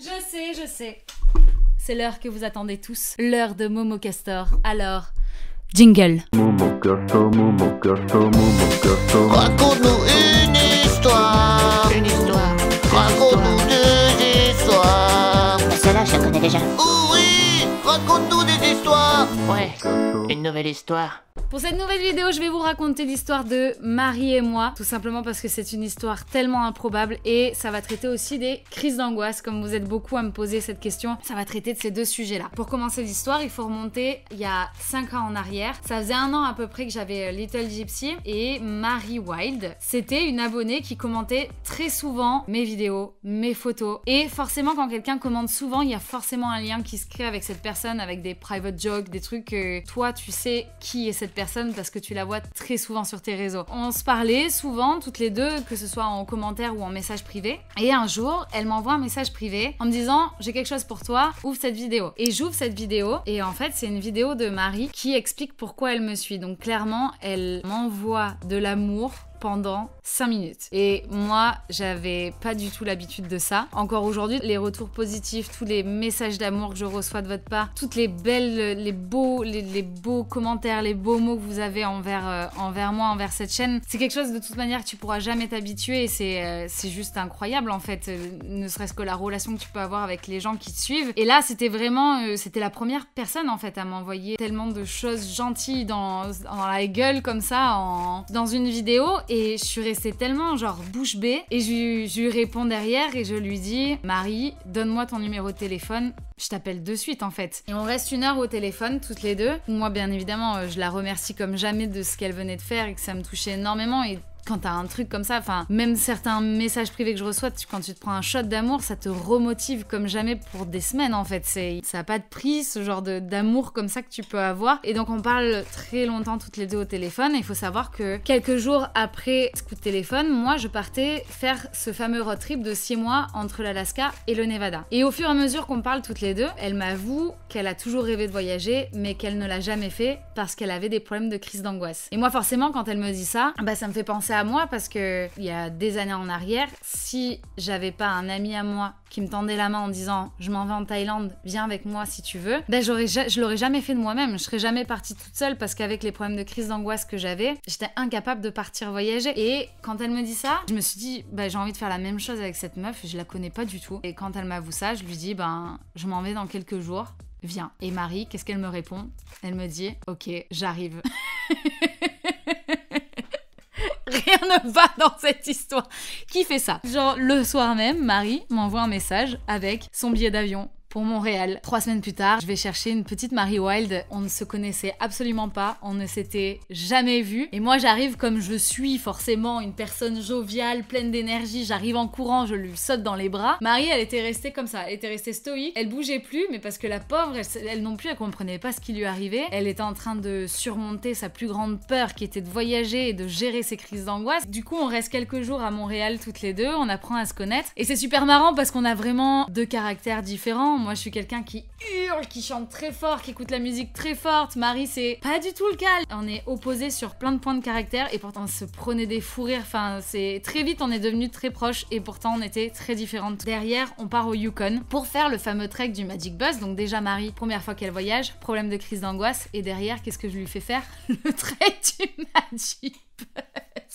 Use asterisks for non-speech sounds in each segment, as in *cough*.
Je sais, je sais. C'est l'heure que vous attendez tous, l'heure de Momo Castor. Alors, jingle. Momo Castor, Momo Castor, Momo Castor. Raconte-nous une histoire. Une histoire. Raconte-nous deux histoires. Celle-là, je la connais déjà. Oui, raconte-nous des histoires. Ouais, une nouvelle histoire. Pour cette nouvelle vidéo, je vais vous raconter l'histoire de Marie et moi, tout simplement parce que c'est une histoire tellement improbable et ça va traiter aussi des crises d'angoisse, comme vous êtes beaucoup à me poser cette question. Ça va traiter de ces deux sujets-là. Pour commencer l'histoire, il faut remonter il y a 5 ans en arrière. Ça faisait un an à peu près que j'avais Little Gypsy et Marie Wild. C'était une abonnée qui commentait très souvent mes vidéos, mes photos. Et forcément, quand quelqu'un commente souvent, il y a forcément un lien qui se crée avec cette personne, avec des private jokes, des trucs que toi, tu sais qui est cette personne parce que tu la vois très souvent sur tes réseaux. On se parlait souvent, toutes les deux, que ce soit en commentaire ou en message privé. Et un jour, elle m'envoie un message privé en me disant J'ai quelque chose pour toi, ouvre cette vidéo. Et j'ouvre cette vidéo, et en fait, c'est une vidéo de Marie qui explique pourquoi elle me suit. Donc, clairement, elle m'envoie de l'amour pendant 5 minutes. Et moi, j'avais pas du tout l'habitude de ça. Encore aujourd'hui, les retours positifs, tous les messages d'amour que je reçois de votre part, toutes les belles, les beaux, les, beaux commentaires, les beaux mots que vous avez envers, euh, envers moi, envers cette chaîne, c'est quelque chose de toute manière que tu pourras jamais t'habituer et c'est euh, juste incroyable en fait, euh, ne serait-ce que la relation que tu peux avoir avec les gens qui te suivent. Et là, c'était vraiment, c'était la première personne en fait à m'envoyer tellement de choses gentilles dans, la gueule comme ça, dans une vidéo et je suis restée tellement genre bouche bée et je, je lui réponds derrière et je lui dis Marie, donne-moi ton numéro de téléphone. Je t'appelle de suite en fait. Et on reste une heure au téléphone toutes les deux. Moi bien évidemment euh, je la remercie comme jamais de ce qu'elle venait de faire et que ça me touchait énormément et quand t'as un truc comme ça, enfin, même certains messages privés que je reçois, quand tu te prends un shot d'amour, ça te remotive comme jamais pour des semaines en fait. Ça a pas de prix, ce genre d'amour comme ça que tu peux avoir. Et donc on parle très longtemps toutes les deux au téléphone. Il faut savoir que quelques jours après ce coup de téléphone, moi je partais faire ce fameux road trip de 6 mois entre l'Alaska et le Nevada. Et au fur et à mesure qu'on parle toutes les deux, elle m'avoue qu'elle a toujours rêvé de voyager, mais qu'elle ne l'a jamais fait parce qu'elle avait des problèmes de crise d'angoisse. Et moi forcément quand elle me dit ça, bah ça me fait penser à moi parce que il y a des années en arrière, si j'avais pas un ami à moi qui me tendait la main en disant je m'en vais en Thaïlande, viens avec moi si tu veux, bah j'aurais ja- je l'aurais jamais fait de moi-même. Je serais jamais partie toute seule parce qu'avec les problèmes de crise d'angoisse que j'avais, j'étais incapable de partir voyager. Et quand elle me dit ça, je me suis dit bah j'ai envie de faire la même chose avec cette meuf, je la connais pas du tout. Et quand elle m'avoue ça, je lui dis ben je m'en vais dans quelques jours. Viens. Et Marie, qu'est-ce qu'elle me répond? Elle me dit Ok, j'arrive. *laughs* Rien ne va dans cette histoire. Qui fait ça? Genre, le soir même, Marie m'envoie un message avec son billet d'avion pour Montréal. Trois semaines plus tard, je vais chercher une petite Marie Wild. On ne se connaissait absolument pas, on ne s'était jamais vu. Et moi, j'arrive comme je suis, forcément, une personne joviale, pleine d'énergie. J'arrive en courant, je lui saute dans les bras. Marie, elle était restée comme ça, elle était restée stoïque. Elle bougeait plus, mais parce que la pauvre, elle, elle non plus, elle comprenait pas ce qui lui arrivait. Elle était en train de surmonter sa plus grande peur, qui était de voyager et de gérer ses crises d'angoisse. Du coup, on reste quelques jours à Montréal toutes les deux, on apprend à se connaître. Et c'est super marrant parce qu'on a vraiment deux caractères différents. Moi, je suis quelqu'un qui hurle, qui chante très fort, qui écoute la musique très forte. Marie, c'est pas du tout le cas. On est opposés sur plein de points de caractère et pourtant on se prenait des fous rires. Enfin, c'est très vite, on est devenus très proches et pourtant on était très différentes. Derrière, on part au Yukon pour faire le fameux trek du Magic Bus. Donc déjà, Marie, première fois qu'elle voyage, problème de crise d'angoisse. Et derrière, qu'est-ce que je lui fais faire? *laughs* Le trek du Magic Bus.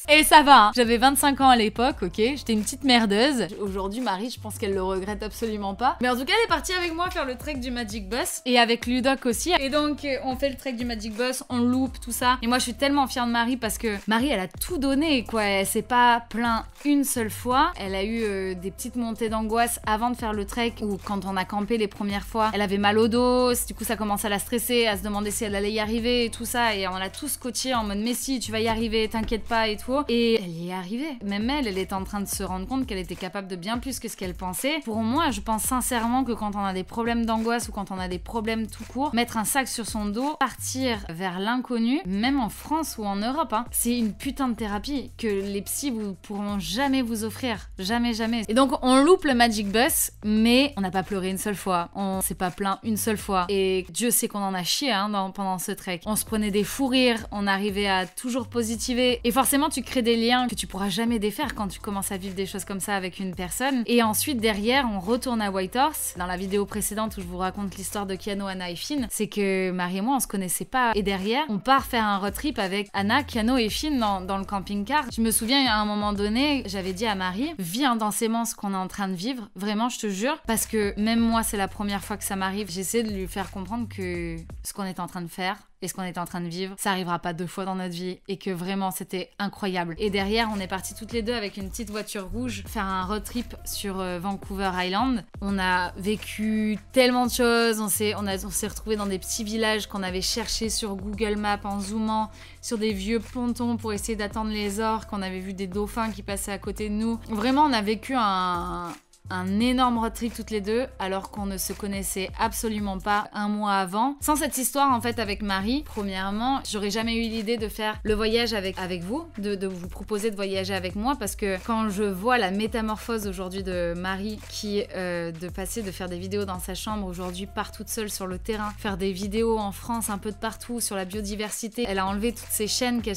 Et ça va, hein. j'avais 25 ans à l'époque, ok J'étais une petite merdeuse. Aujourd'hui, Marie, je pense qu'elle le regrette absolument pas. Mais en tout cas, elle est partie avec moi faire le trek du Magic Bus. Et avec Ludoc aussi. Et donc, euh, on fait le trek du Magic Bus, on loupe, tout ça. Et moi, je suis tellement fière de Marie parce que Marie, elle a tout donné, quoi. Elle s'est pas plaint une seule fois. Elle a eu euh, des petites montées d'angoisse avant de faire le trek ou quand on a campé les premières fois. Elle avait mal au dos, du coup, ça commence à la stresser, à se demander si elle allait y arriver et tout ça. Et on l'a tous coaché en mode, mais si, tu vas y arriver, t'inquiète pas et tout. Et elle y est arrivée. Même elle, elle était en train de se rendre compte qu'elle était capable de bien plus que ce qu'elle pensait. Pour moi, je pense sincèrement que quand on a des problèmes d'angoisse ou quand on a des problèmes tout court, mettre un sac sur son dos, partir vers l'inconnu, même en France ou en Europe, hein, c'est une putain de thérapie que les psys vous pourront jamais vous offrir. Jamais, jamais. Et donc, on loupe le Magic Bus, mais on n'a pas pleuré une seule fois. On s'est pas plaint une seule fois. Et Dieu sait qu'on en a chié hein, pendant ce trek. On se prenait des fous rires, on arrivait à toujours positiver. Et forcément, tu crées des liens que tu pourras jamais défaire quand tu commences à vivre des choses comme ça avec une personne. Et ensuite, derrière, on retourne à Whitehorse. Dans la vidéo précédente où je vous raconte l'histoire de Kiano, Anna et Finn, c'est que Marie et moi, on se connaissait pas. Et derrière, on part faire un road trip avec Anna, Kiano et Finn dans, le camping-car. Je me souviens, à un moment donné, j'avais dit à Marie, vis intensément ce qu'on est en train de vivre. Vraiment, je te jure. Parce que même moi, c'est la première fois que ça m'arrive. J'essaie de lui faire comprendre que ce qu'on est en train de faire, et ce qu'on était en train de vivre, ça arrivera pas deux fois dans notre vie et que vraiment c'était incroyable. Et derrière, on est partis toutes les deux avec une petite voiture rouge faire un road trip sur euh, Vancouver Island. On a vécu tellement de choses, on s'est on, on s'est retrouvés dans des petits villages qu'on avait cherchés sur Google Maps en zoomant sur des vieux pontons pour essayer d'attendre les orques, on avait vu des dauphins qui passaient à côté de nous. Vraiment, on a vécu un un énorme road trip toutes les deux alors qu'on ne se connaissait absolument pas un mois avant. Sans cette histoire en fait avec Marie, premièrement, j'aurais jamais eu l'idée de faire le voyage avec, avec vous, de, de vous proposer de voyager avec moi parce que quand je vois la métamorphose aujourd'hui de Marie qui euh, de passer de faire des vidéos dans sa chambre aujourd'hui part toute seule sur le terrain, faire des vidéos en France un peu de partout sur la biodiversité, elle a enlevé toutes ces chaînes qu'elle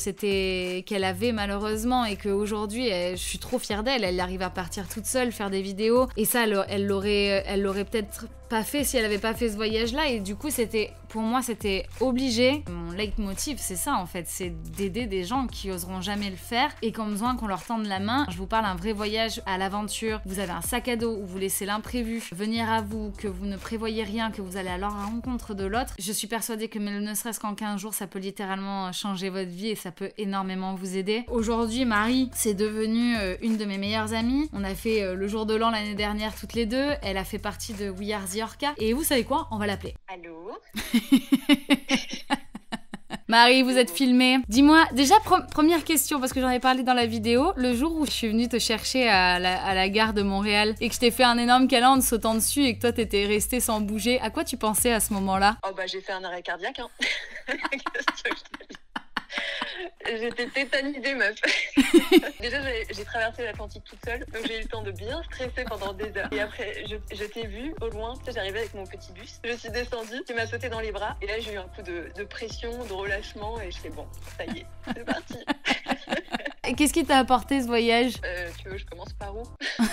qu'elle avait malheureusement et qu'aujourd'hui elle- je suis trop fière d'elle, elle arrive à partir toute seule faire des vidéos et ça elle l'aurait elle l'aurait peut-être pas fait si elle avait pas fait ce voyage là et du coup c'était pour moi c'était obligé leitmotiv c'est ça en fait. C'est d'aider des gens qui oseront jamais le faire et qui ont besoin qu'on leur tende la main. Je vous parle un vrai voyage à l'aventure. Vous avez un sac à dos où vous laissez l'imprévu venir à vous que vous ne prévoyez rien que vous allez alors à la rencontre de l'autre. Je suis persuadée que mais ne serait-ce qu'en 15 jours ça peut littéralement changer votre vie et ça peut énormément vous aider. Aujourd'hui Marie c'est devenu euh, une de mes meilleures amies. On a fait euh, le jour de l'an l'année dernière toutes les deux. Elle a fait partie de We Are the Orca. Et vous savez quoi? On va l'appeler. Allô? *laughs* Marie, vous êtes filmée. Dis-moi, déjà, pre- première question, parce que j'en ai parlé dans la vidéo, le jour où je suis venue te chercher à la, à la gare de Montréal et que je t'ai fait un énorme câlin en te sautant dessus et que toi t'étais resté sans bouger, à quoi tu pensais à ce moment-là? Oh bah j'ai fait un arrêt cardiaque. Hein. *laughs* Qu'est-ce que je te dis J'étais tétanisée, meuf. *laughs* Déjà, j'ai traversé l'Atlantique toute seule, donc j'ai eu le temps de bien stresser pendant des heures. Et après, je, je t'ai vu au loin, j'arrivais avec mon petit bus. Je suis descendue, tu m'as sauté dans les bras, et là, j'ai eu un coup de, de pression, de relâchement, et je sais, bon, ça y est, c'est parti. *laughs* Qu'est-ce qui t'a apporté ce voyage? Euh, tu veux, je commence par où? *laughs*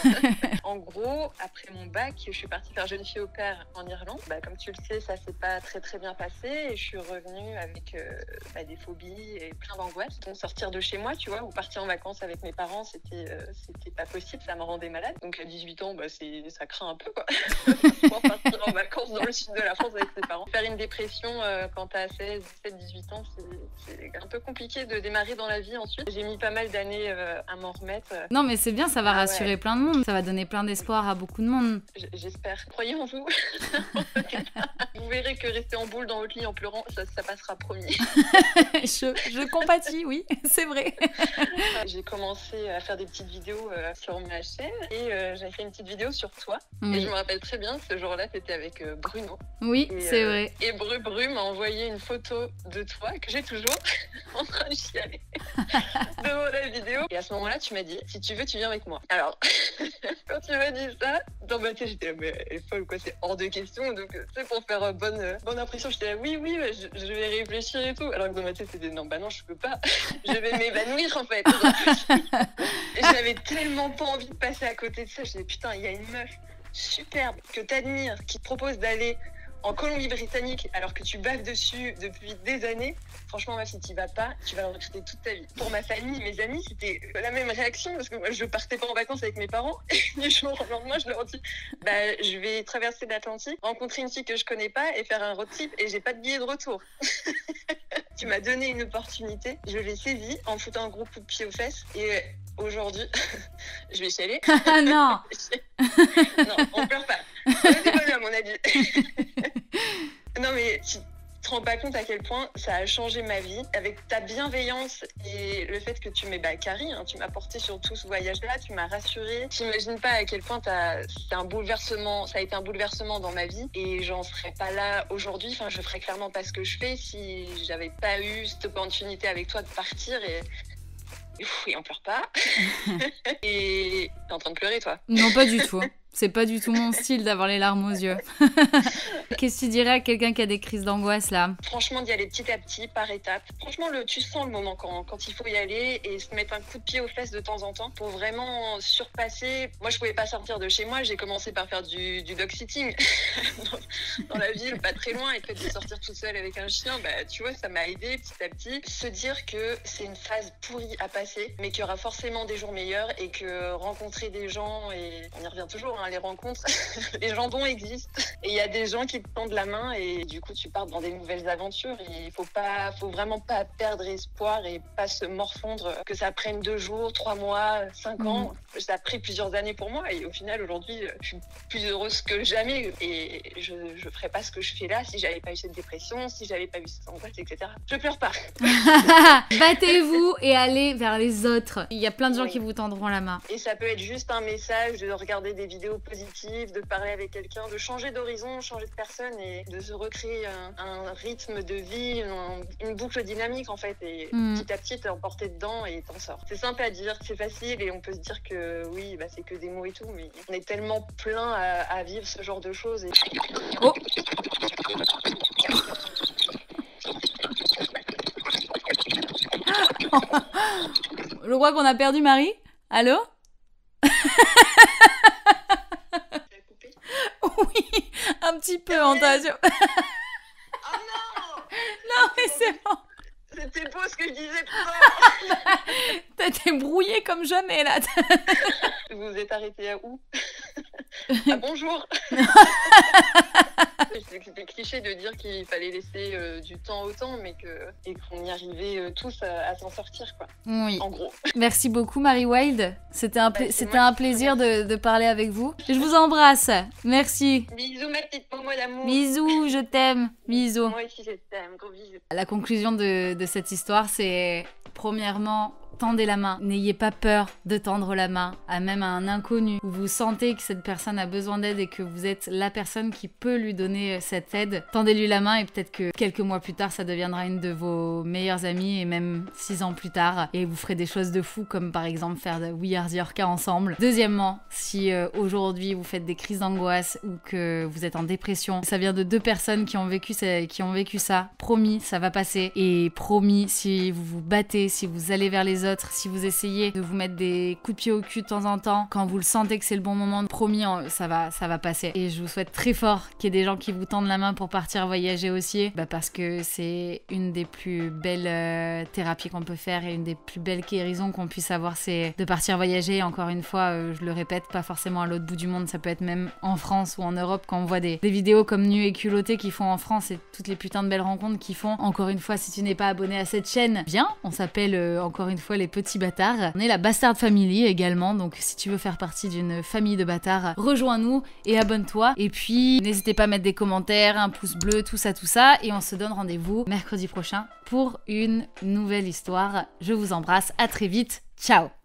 En gros, après mon bac, je suis partie faire jeune fille au père en Irlande. Bah, comme tu le sais, ça s'est pas très très bien passé et je suis revenue avec euh, bah, des phobies et plein d'angoisse. Donc sortir de chez moi, tu vois, ou partir en vacances avec mes parents, c'était euh, c'était pas possible, ça me rendait malade. Donc à 18 ans, bah, c'est ça craint un peu quoi. *laughs* Partir en vacances dans le sud de la France avec ses parents. Faire une dépression quand t'as 16, 17, 18 ans, c'est- c'est un peu compliqué de démarrer dans la vie ensuite. J'ai mis pas mal d'années euh, à m'en remettre. Non, mais c'est bien, ça va Ah ouais. rassurer plein de monde, ça va donner plein d'espoir à beaucoup de monde. J'espère. Croyez en vous. *laughs* vous verrez que rester en boule dans votre lit en pleurant, ça, ça passera promis. *laughs* je, je compatis, oui, *laughs* c'est vrai. J'ai commencé à faire des petites vidéos euh, sur ma chaîne et euh, j'ai fait une petite vidéo sur toi. Et je me rappelle très bien, ce jour-là, c'était avec euh, Bruno. oui c'est vrai. Et Bru Bru m'a envoyé une photo de toi que j'ai toujours en train de chialer la vidéo. Et à ce moment-là, tu m'as dit, si tu veux, tu viens avec moi. Alors, *laughs* quand tu m'as dit ça, dans ma tête, j'étais là, mais elle est folle quoi, c'est hors de question. Donc, euh, sais, pour faire euh, bonne, euh, bonne impression, j'étais là, oui, oui, je, je vais réfléchir et tout. Alors que dans ma tête, c'était, non, bah non, je peux pas. *laughs* je vais m'évanouir en fait. *laughs* Et J'avais tellement pas envie de passer à côté de ça. Je disais, putain, il y a une meuf superbe que t'admires qui te propose d'aller en Colombie-Britannique alors que tu baves dessus depuis des années. Franchement, ma fille, t'y vas pas, tu vas le regretter toute ta vie. Pour ma famille, mes amis, c'était la même réaction parce que moi, je partais pas en vacances avec mes parents. *laughs* Et du jour au lendemain, je leur dis, bah, je vais traverser l'Atlantique, rencontrer une fille que je connais pas et faire un road trip et j'ai pas de billet de retour. *laughs* tu m'as donné une opportunité, je l'ai saisie en foutant un gros coup de pied aux fesses et euh, aujourd'hui, *laughs* je vais chialer. Ah non non, on pleure pas. On est des bonhommes, on a dit. Non, mais tu te rends pas compte à quel point ça a changé ma vie avec ta bienveillance et le fait que tu m'es bah, Carrie, hein, tu m'as porté sur tout ce voyage-là, tu m'as rassurée. T'imagines pas à quel point c'est un bouleversement, ça a été un bouleversement dans ma vie et j'en serais pas là aujourd'hui. Enfin, je ferais clairement pas ce que je fais si j'avais pas eu cette opportunité avec toi de partir et. Ouf, et on pleure pas. *laughs* et t'es en train de pleurer, toi. Non, pas du tout. C'est pas du tout mon style d'avoir les larmes aux yeux. *laughs* Qu'est-ce que tu dirais à quelqu'un qui a des crises d'angoisse là? Franchement, d'y aller petit à petit, par étapes. Franchement, le, tu sens le moment quand, il faut y aller et se mettre un coup de pied aux fesses de temps en temps pour vraiment surpasser. Moi, je pouvais pas sortir de chez moi. J'ai commencé par faire du, dog sitting *laughs* dans, dans la ville, pas très loin. Et le fait de sortir toute seule avec un chien, bah, tu vois, ça m'a aidé petit à petit. Se dire que c'est une phase pourrie à passer, mais qu'il y aura forcément des jours meilleurs et que rencontrer des gens, et on y revient toujours, hein, les rencontres, *laughs* les gens dont existent. Et il y a des gens qui te tendent la main et du coup, tu pars dans des nouvelles aventures. Il faut pas, faut vraiment pas perdre espoir et pas se morfondre. Que ça prenne deux jours, trois mois, cinq ans. Ça a pris plusieurs années pour moi et au final, aujourd'hui, je suis plus heureuse que jamais. Et je, je ferais pas ce que je fais là si j'avais pas eu cette dépression, si j'avais pas eu cette angoisse, etc. Je pleure pas. *laughs* Battez-vous et allez vers les autres. Il y a plein de gens Oui. qui vous tendront la main. Et ça peut être juste un message de regarder des vidéos positives, de parler avec quelqu'un, de changer d'horizon, changer de personne et de se recréer un, un rythme de vie, un- une boucle dynamique en fait. Et Mhm. petit à petit, t'es emporté dedans et t'en sors. C'est simple à dire, c'est facile et on peut se dire que oui, bah, c'est que des mots et tout, mais on est tellement plein à, à vivre ce genre de choses. Et... Oh. *laughs* Je crois qu'on a perdu Marie? Allô *laughs* Ça a coupé Oui, un petit peu en tension. Oh non *laughs* Non, mais c'est bon. C'était beau ce que je disais putain *laughs* T'as été brouillé comme jamais là. Vous vous êtes arrêté à où? *laughs* Ah bonjour *laughs* C'était cliché de dire qu'il fallait laisser euh, du temps au temps, mais que et qu'on y arrivait euh, tous à, à s'en sortir, quoi. Oui. En gros. *laughs* Merci beaucoup Marie Wild. C'était un, pla- Bah, c'était un plaisir de, de parler avec vous. Je vous embrasse. Merci. Bisous ma petite pomme d'amour. Bisous, je t'aime. Bisous. Moi aussi je t'aime, gros bisous. La conclusion de, de cette histoire, c'est premièrement, tendez la main. N'ayez pas peur de tendre la main à même à un inconnu où vous sentez que cette personne a besoin d'aide et que vous êtes la personne qui peut lui donner cette aide. Tendez-lui la main et peut-être que quelques mois plus tard, ça deviendra une de vos meilleures amies et même six ans plus tard et vous ferez des choses de fou comme par exemple faire We Are the Orca ensemble. Deuxièmement, si euh, aujourd'hui vous faites des crises d'angoisse ou que vous êtes en dépression, ça vient de deux personnes qui ont vécu ça, qui ont vécu ça. Promis, ça va passer. Et promis, si vous vous battez, si vous allez vers les autres, si vous essayez de vous mettre des coups de pied au cul de temps en temps, quand vous le sentez que c'est le bon moment, promis, ça va, ça va passer. Et je vous souhaite très fort qu'il y ait des gens qui vous tendent la main pour partir voyager aussi, bah parce que c'est une des plus belles euh, thérapies qu'on peut faire et une des plus belles guérisons qu'on puisse avoir, c'est de partir voyager. Encore une fois, euh, je le répète, pas forcément à l'autre bout du monde, ça peut être même en France ou en Europe quand on voit des, vidéos comme Nu et Culotté qui font en France et toutes les putains de belles rencontres qu'ils font. Encore une fois, si tu n'es pas abonné à cette chaîne, viens, on s'appelle euh, encore une les petits bâtards. On est la Bastard Family également, donc si tu veux faire partie d'une famille de bâtards, rejoins-nous et abonne-toi. Et puis, n'hésitez pas à mettre des commentaires, un pouce bleu, tout ça, tout ça. Et on se donne rendez-vous mercredi prochain pour une nouvelle histoire. Je vous embrasse, à très vite, ciao